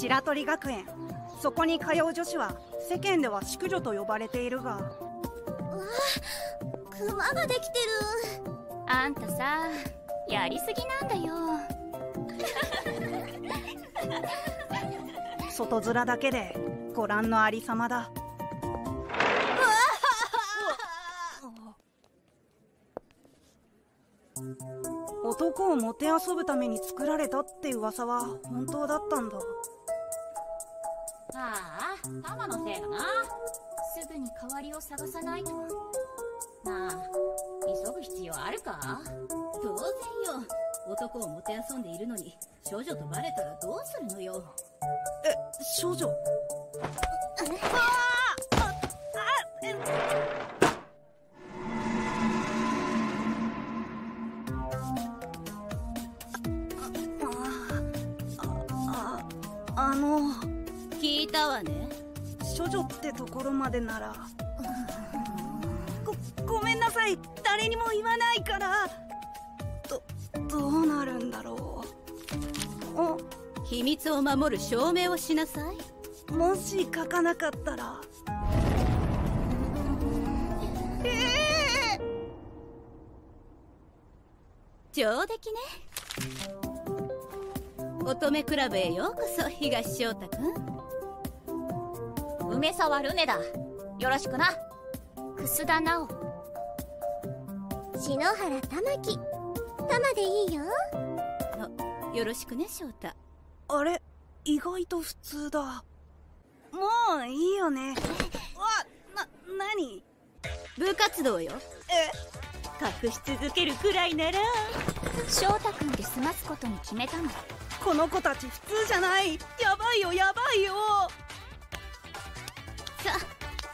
白鳥学園。そこに通う女子は世間では淑女と呼ばれているが。わあクマができてる。あんたさやりすぎなんだよ。外面だけでご覧のありさまだ。男をもてあそぶために作られたって噂は本当だったんだああタマのせいだな。すぐに代わりを探さないと。まあ急ぐ必要あるか？当然よ。男をもてあそんでいるのに少女とバレたらどうするのよ。え少女？あのたわね。処女ってところまでなら。ごごめんなさい。誰にも言わないから。どどうなるんだろう。お秘密を守る証明をしなさい。もし書かなかったら。ええー、上出来ね。乙女クラブへようこそ東翔太くん梅沢ルネだ。よろしくな。楠田直篠原玉木。玉でいいよ。よろしくね翔太。あれ意外と普通だ。もういいよね。わな何？部活動よ。え？隠し続けるくらいなら。翔太君で済ますことに決めたの。この子たち普通じゃない。やばいよやばいよ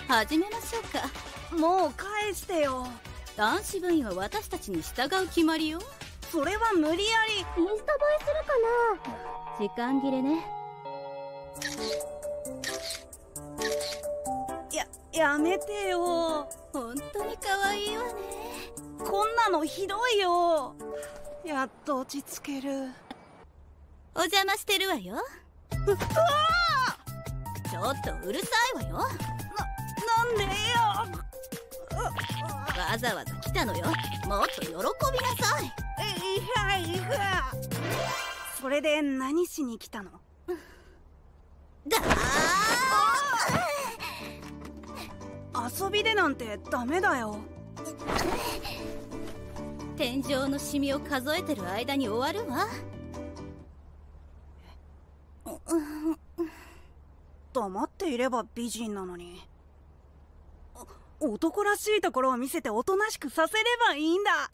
始めましょうか。もう返してよ。男子部員は私たちに従う決まりよ。それは無理やり。インスタ映えするかな？時間切れね。ややめてよ。本当に可愛いわね。こんなのひどいよ。やっと落ち着ける。お邪魔してるわよ。うわちょっとうるさいわよでよ。わざわざ来たのよ。もっと喜びなさい。いやいやそれで何しに来たの？だ遊びでなんてダメだよ。天井のシミを数えてる間に終わるわ。黙っていれば美人なのに男らしいところを見せておとなしくさせればいいんだ。